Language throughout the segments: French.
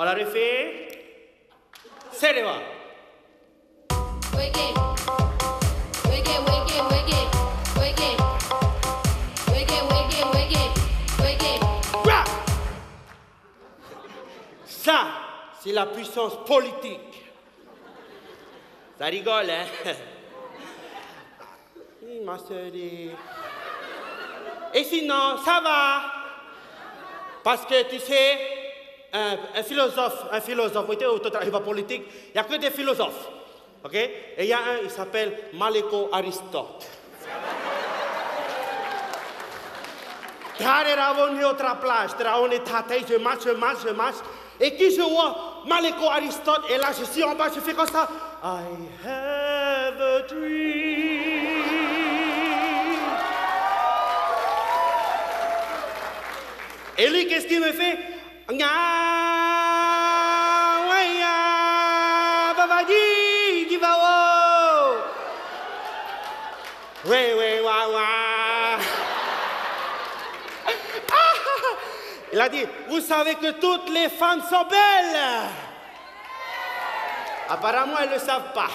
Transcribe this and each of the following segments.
O la. referá, se Stop. C'est la puissance politique. Ça rigole, hein? Oui, ma soeur. Et sinon, ça va Parce que tu sais, un, un philosophe, un philosophe, total, pas politique, il n'y a que des philosophes. OK? Et il y a un, il s'appelle Maléco Aristote. Tare ravoni autre plage, traone tatei, je marche, je marche, je marche. Et qui je vois? Maléco Aristote, et là je suis en bas, je fais comme ça. I have a dream. Et lui, qu'est-ce qu'il me fait? Nga, waya, babadi, divao. Ouais, ouais, wa, wa. Ah! Il a dit, vous savez que toutes les femmes sont belles. Apparemment, elles ne le savent pas.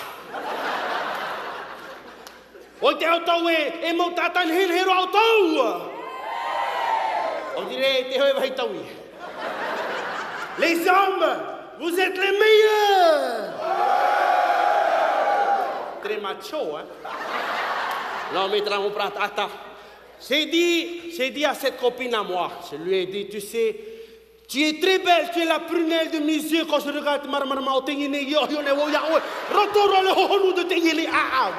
On dirait. Les hommes, vous êtes les meilleurs. Très macho, hein. Non, mais attends. J'ai dit, à cette copine à moi, je lui ai dit, tu sais, tu es très belle, tu es la prunelle de mes yeux. Quand je regarde Marmarama, retourne le hohonu de Tengili ah,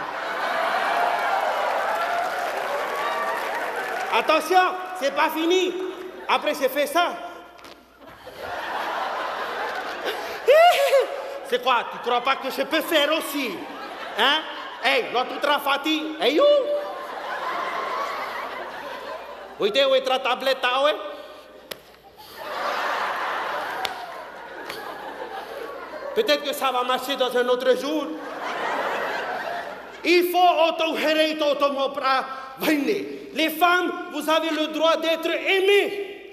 Attention, c'est pas fini. Après, j'ai fait ça. C'est quoi Tu crois pas que je peux faire aussi Hein? Hey, l'autre trafati, hey you Uite, uite la tableta, ouais Peut-être que ça va marcher dans un autre jour. Il faut venez. Les femmes, vous avez le droit d'être aimées.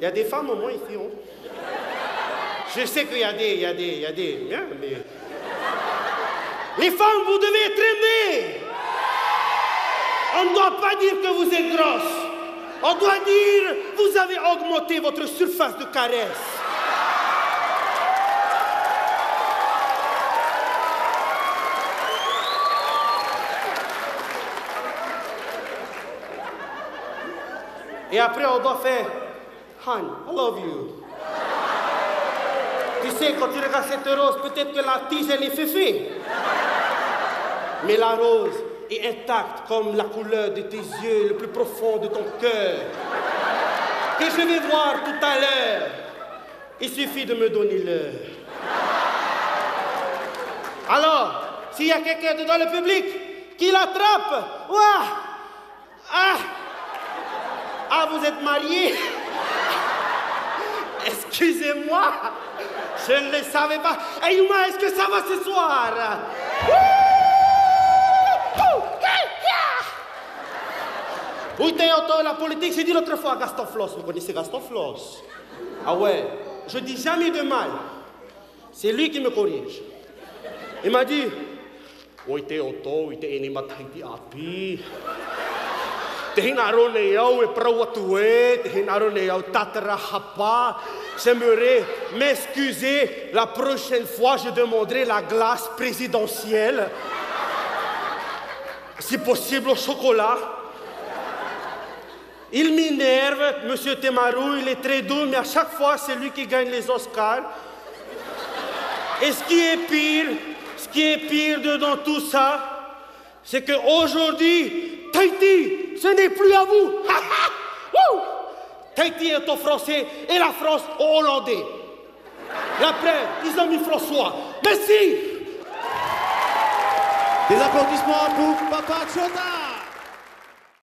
Il y a des femmes au moins ici. Hein? Je sais qu'il y a des, il y a des, il y a des. Les femmes, vous devez être aimées. On ne doit pas dire que vous êtes grosse. On doit dire, vous avez augmenté votre surface de caresse. Et après, on doit faire, Han, I love you. Tu sais, quand tu regardes cette rose, peut-être que la tige, elle est féfée. Mais la rose est intacte comme la couleur de tes yeux, le plus profond de ton cœur. Que je vais voir tout à l'heure. Il suffit de me donner l'heure. Alors, s'il y a quelqu'un dans le public qui l'attrape, ouah, ah, ah, vous êtes marié Excusez-moi, je ne le savais pas. Hey, Yuma, est-ce que ça va ce soir? Oui, t'es la politique, j'ai dit l'autre fois Gaston Floss. Vous connaissez Gaston Ah ouais, je dis jamais de mal. C'est lui qui me corrige. Il m'a dit, oui, auto, oui, t'es api. Te hinaro ne au e atu e, te hinaro ne au tatara hapa. J'aimerais m'excuser. La prochaine fois, je demanderai la glace présidentielle. Si possible, au chocolat. Il m'énerve, Monsieur Temarou, il est très doux, mais à chaque fois, c'est lui qui gagne les Oscars. Et ce qui est pire, ce qui est pire dans tout ça, c'est qu'aujourd'hui, Tahiti, ce n'est plus à vous. Tahiti est au français et la France au hollandais. Et après, ils ont mis François. Merci! Des applaudissements pour Papa Chota